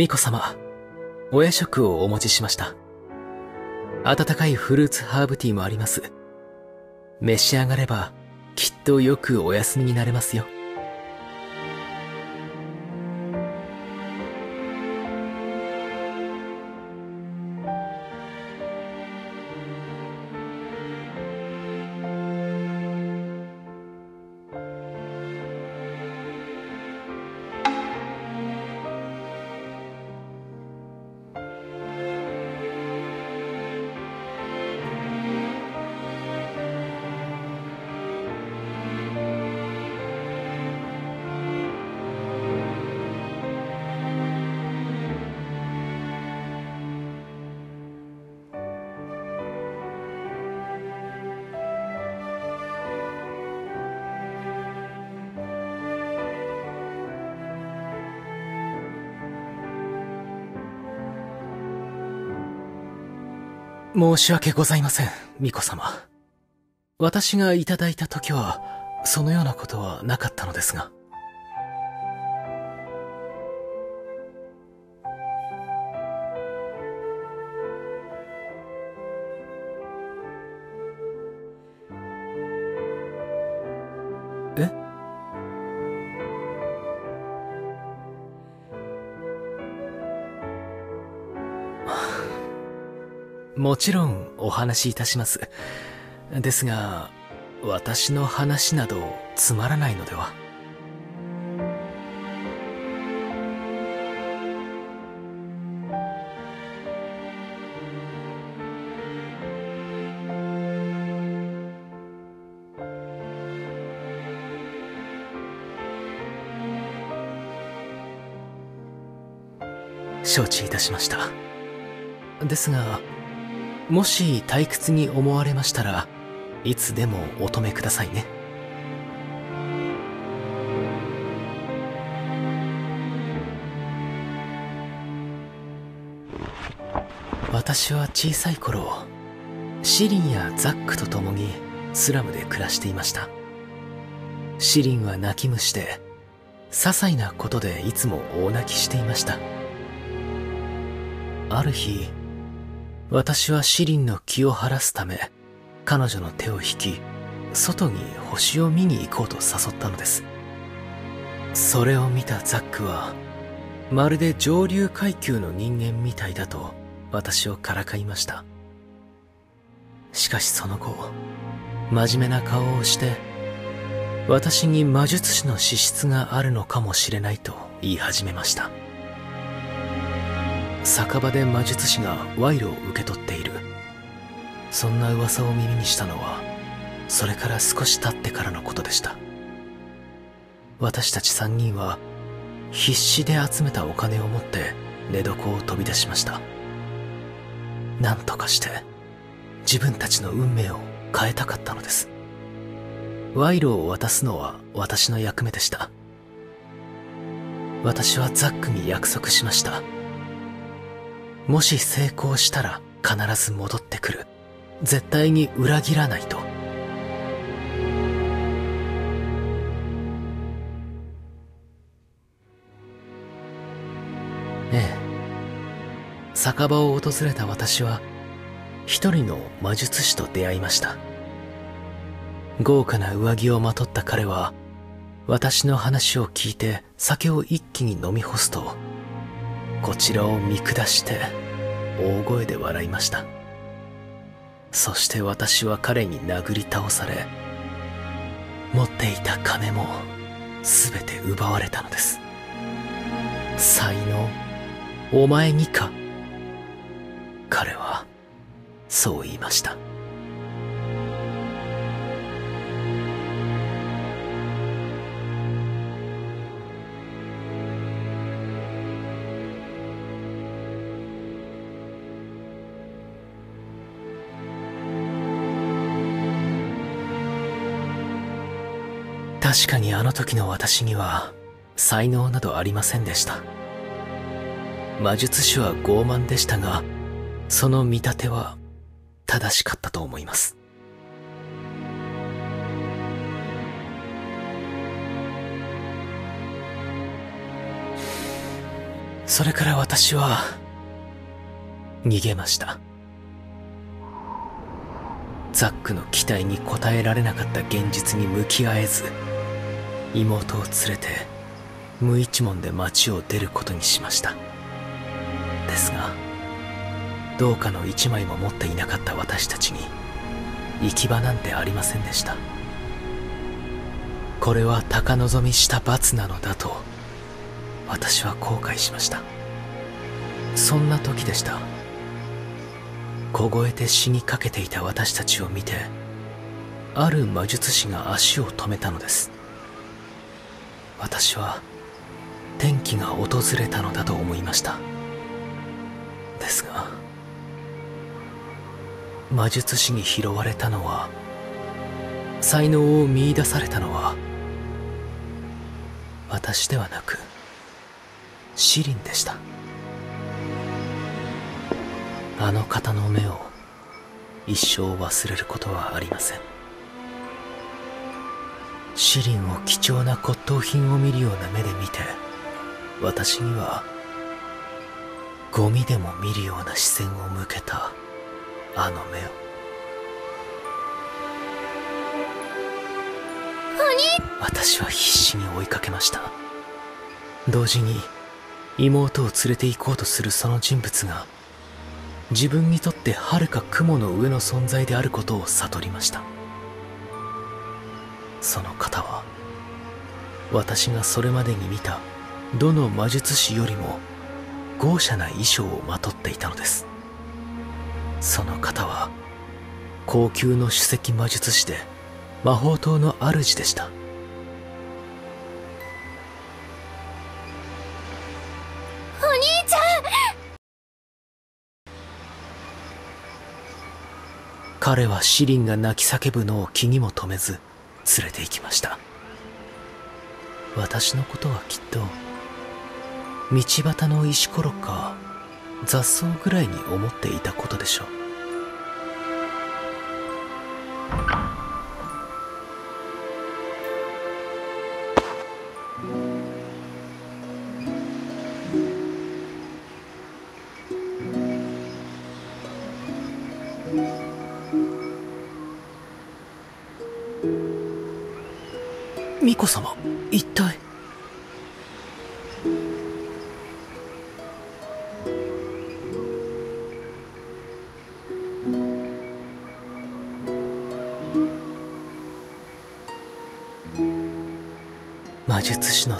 巫女様、お夜食をお持ちしました。温かいフルーツハーブティーもあります。召し上がれば、きっとよくお休みになれますよ。申し訳ございません、巫女様。私がいただいた時は、そのようなことはなかったのですが。もちろんお話しいたします。ですが、私の話などつまらないのでは承知いたしました。ですが、もし退屈に思われましたらいつでもお止めくださいね。私は小さい頃シリンやザックと共にスラムで暮らしていました。シリンは泣き虫で些細なことでいつも大泣きしていました。ある日私はシリンの気を晴らすため、彼女の手を引き、外に星を見に行こうと誘ったのです。それを見たザックは、まるで上流階級の人間みたいだと私をからかいました。しかしその後、真面目な顔をして、私に魔術師の資質があるのかもしれないと言い始めました。酒場で魔術師が賄賂を受け取っている。そんな噂を耳にしたのはそれから少し経ってからのことでした。私たち三人は必死で集めたお金を持って寝床を飛び出しました。何とかして自分たちの運命を変えたかったのです。賄賂を渡すのは私の役目でした。私はザックに約束しました。もし成功したら必ず戻ってくる。絶対に裏切らないと。ええ。酒場を訪れた私は、一人の魔術師と出会いました。豪華な上着をまとった彼は、私の話を聞いて酒を一気に飲み干すと、こちらを見下して大声で笑いました。そして私は彼に殴り倒され持っていた金も全て奪われたのです。才能お前にか。彼はそう言いました。確かにあの時の私には才能などありませんでした。魔術師は傲慢でしたがその見立ては正しかったと思います。それから私は逃げました。ザックの期待に応えられなかった現実に向き合えず妹を連れて無一文で町を出ることにしました。ですがどうかの一枚も持っていなかった私たちに行き場なんてありませんでした。これは高望みした罰なのだと私は後悔しました。そんな時でした。凍えて死にかけていた私たちを見てある魔術師が足を止めたのです。私は転機が訪れたのだと思いました。ですが魔術師に拾われたのは才能を見いだされたのは私ではなくシリンでした。あの方の目を一生忘れることはありません。シリンを貴重な骨董品を見るような目で見て私にはゴミでも見るような視線を向けたあの目を。私は必死に追いかけました。同時に妹を連れて行こうとするその人物が自分にとってはるか雲の上の存在であることを悟りましたその方は私がそれまでに見たどの魔術師よりも豪奢な衣装をまとっていたのです。その方は高級の首席魔術師で魔法塔の主でした。彼はシリンが泣き叫ぶのを気にも留めず連れて行きました。私のことはきっと道端の石ころか雑草ぐらいに思っていたことでしょう。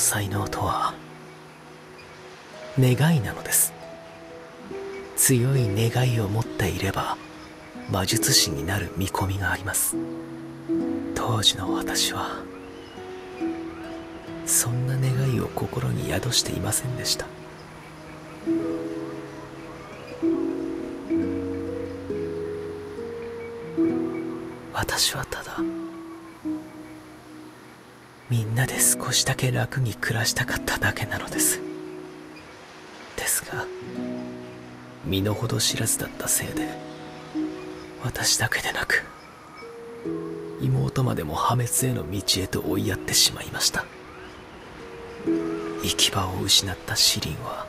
才能とは願いなのです。強い願いを持っていれば魔術師になる見込みがあります。当時の私はそんな願いを心に宿していませんでした。私はただみんなで少しだけ楽に暮らしたかっただけなのです。ですが身の程知らずだったせいで私だけでなく妹までも破滅への道へと追いやってしまいました。行き場を失ったシリンは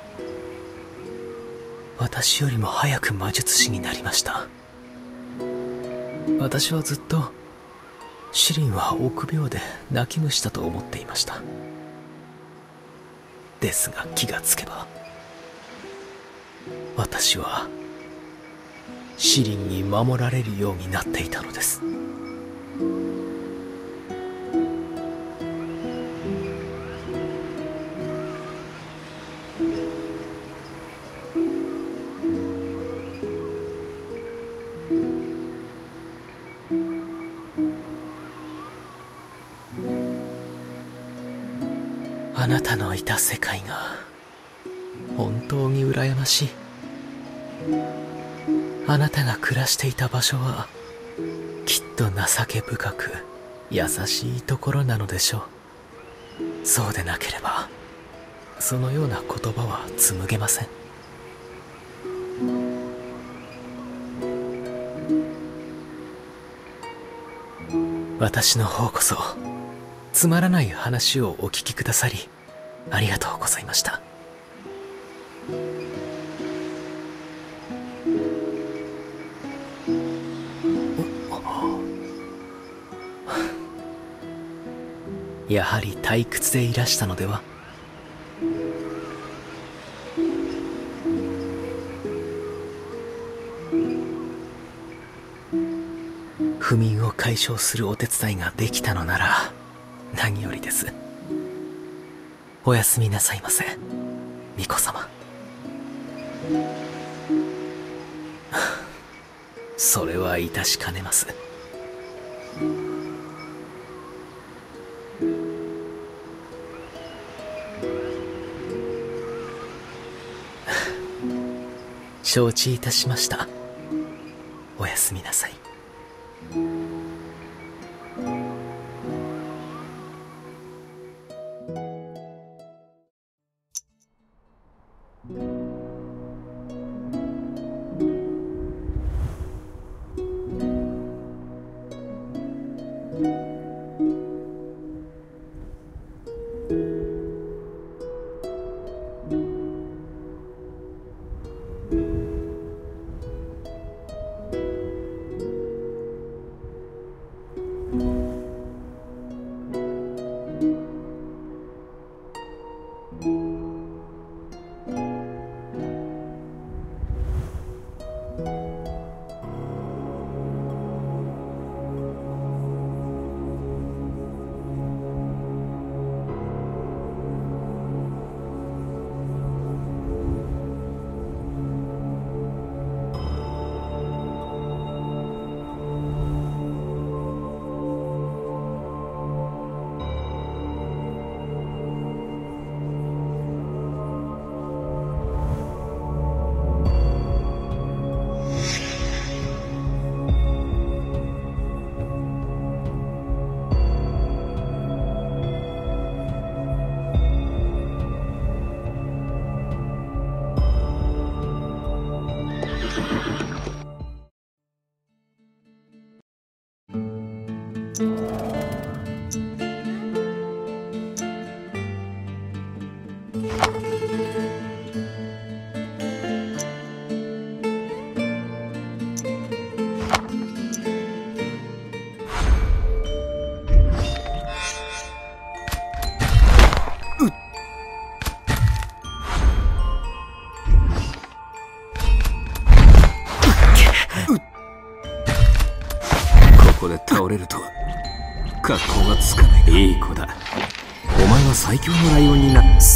私よりも早く魔術師になりました。私はずっとシリンは臆病で泣き虫だと思っていました。ですが気がつけば私はシリンに守られるようになっていたのです。いた世界が本当に羨ましい。あなたが暮らしていた場所はきっと情け深く優しいところなのでしょう。そうでなければそのような言葉は紡げません。私の方こそつまらない話をお聞きくださりありがとうございました。やはり退屈でいらしたのでは不眠を解消するお手伝いができたのなら何よりです。おやすみなさいませ。巫女様。それは致しかねます。承知いたしました。おやすみなさい。こ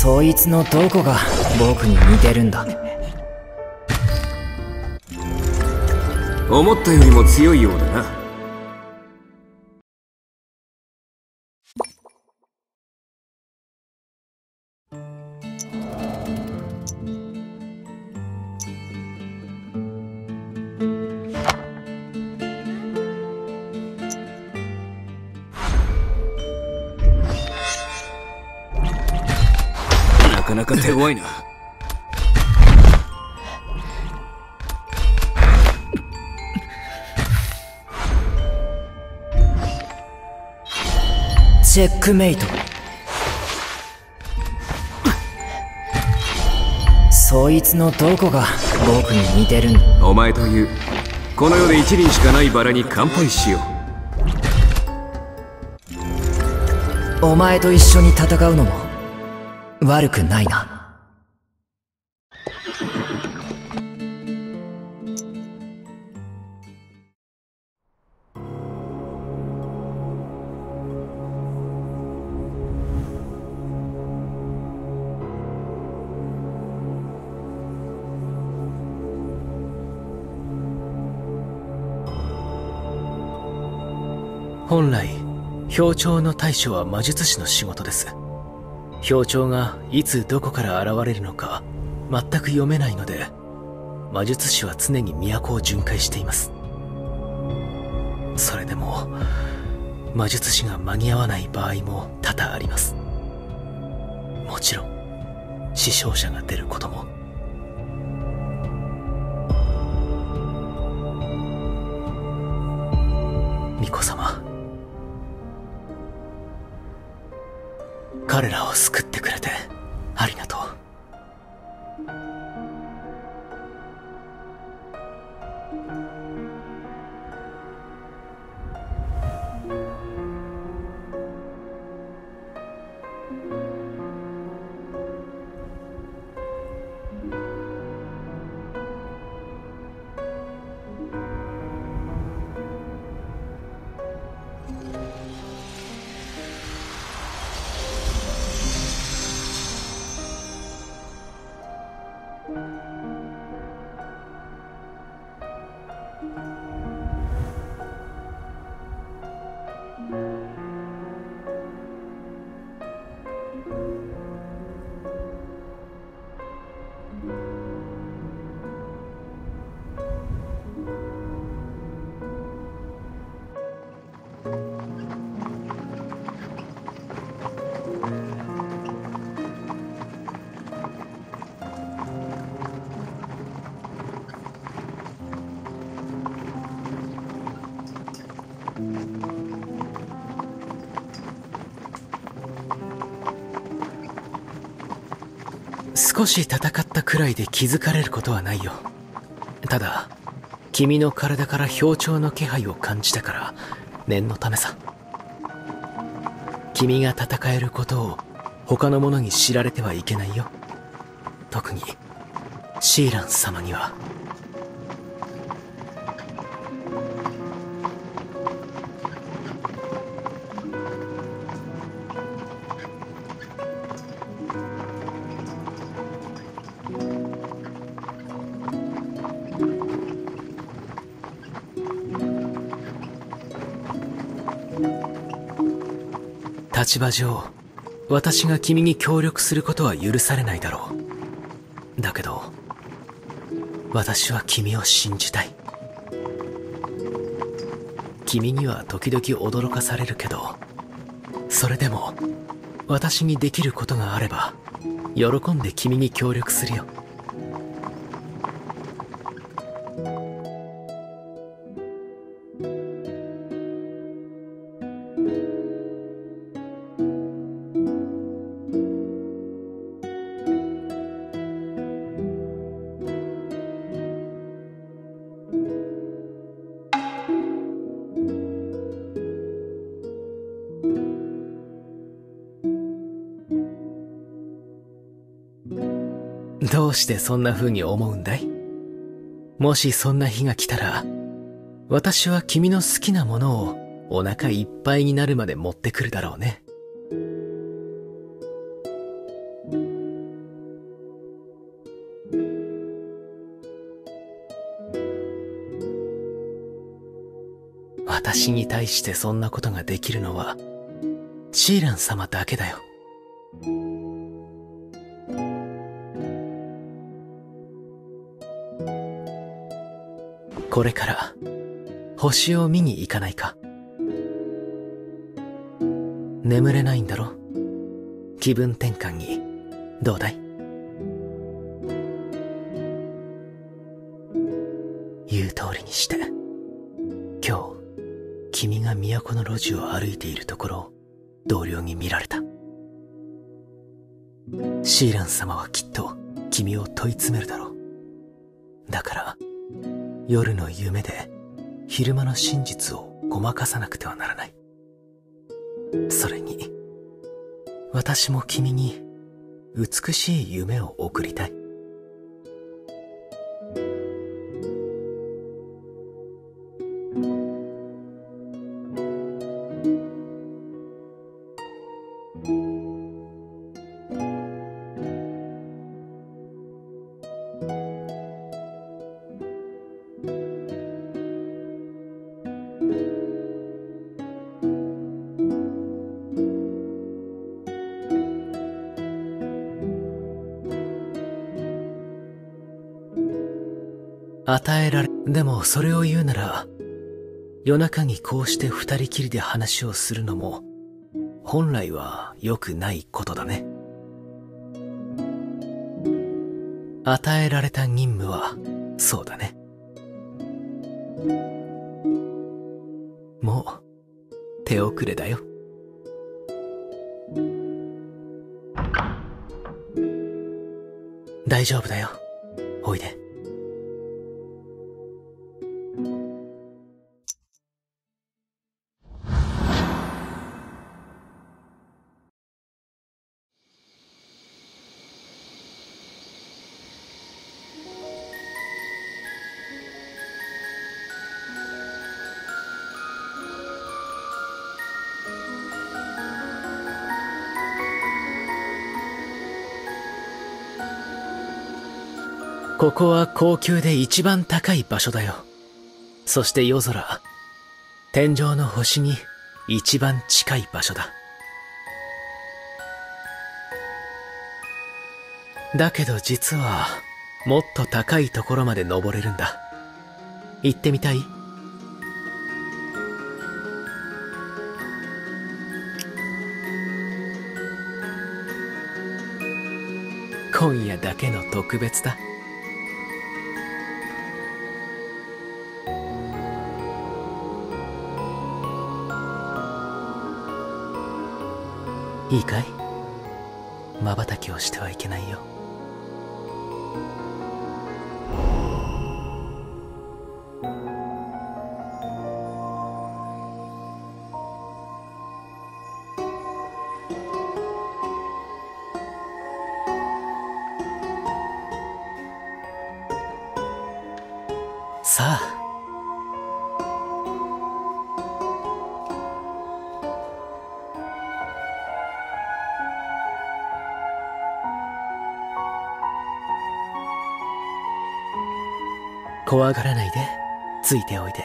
そいつのどこが僕に似てるんだ？思ったよりも強いようだな。なか手強いな。チェックメイト。そいつのどこが僕に似てるん？だお前というこの世で一輪しかないバラに乾杯しよお前と一緒に戦うのも悪くないな。本来表帳の対処は魔術師の仕事です。表調がいつどこから現れるのか全く読めないので魔術師は常に都を巡回しています。それでも魔術師が間に合わない場合も多々あります。もちろん死傷者が出ることも彼らを救ってくれて。少し戦ったくらいで気づかれることはないよ。ただ君の体から表調の気配を感じたから念のためさ。君が戦えることを他の者に知られてはいけないよ。特にシーラン様には。立場上私が君に協力することは許されないだろう。だけど私は君を信じたい。君には時々驚かされるけどそれでも私にできることがあれば喜んで君に協力するよ。してそんな風に思うんだい？もしそんな日が来たら、私は君の好きなものをお腹いっぱいになるまで持ってくるだろうね。私に対してそんなことができるのは、シーラン様だけだよ。これから星を見に行かないか。眠れないんだろ？気分転換に。どうだい？言う通りにして今日君が都の路地を歩いているところを同僚に見られた。シーラン様はきっと君を問い詰めるだろう。だから夜の夢で昼間の真実をごまかさなくてはならない。それに、私も君に美しい夢を送りたい。与えられ、でもそれを言うなら、夜中にこうして二人きりで話をするのも、本来は良くないことだね。与えられた任務は、そうだね。もう、手遅れだよ。大丈夫だよ。おいで。ここは高級で一番高い場所だよ。そして夜空、天井の星に一番近い場所だ。だけど実は、もっと高いところまで登れるんだ。行ってみたい？今夜だけの特別だ。いいかい?瞬きをしてはいけないよ。怖がらないで。ついておいで。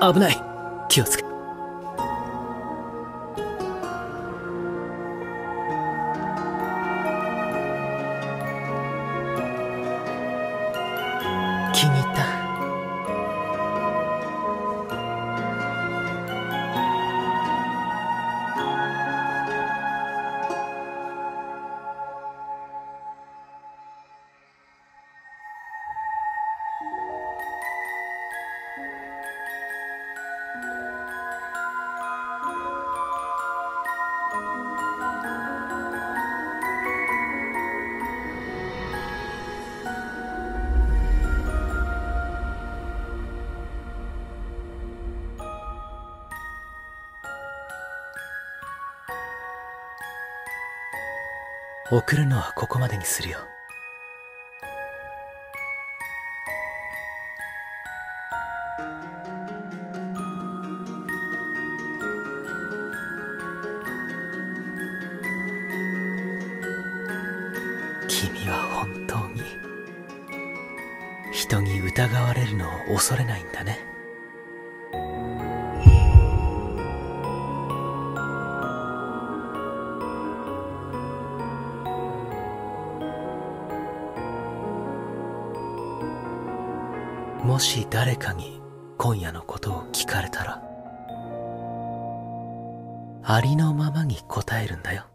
危ない。気をつけ送るのはここまでにするよ。君は本当に人に疑われるのを恐れないんだね。誰かに今夜のことを聞かれたらありのままに答えるんだよ。